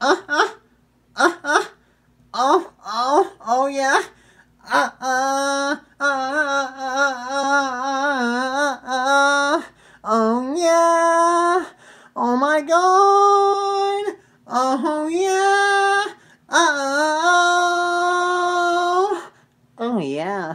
uh-huh, uh-huh, oh, oh, oh yeah, uh, uh, uh, uh, uh, oh yeah, oh my god, oh yeah, oh, oh yeah.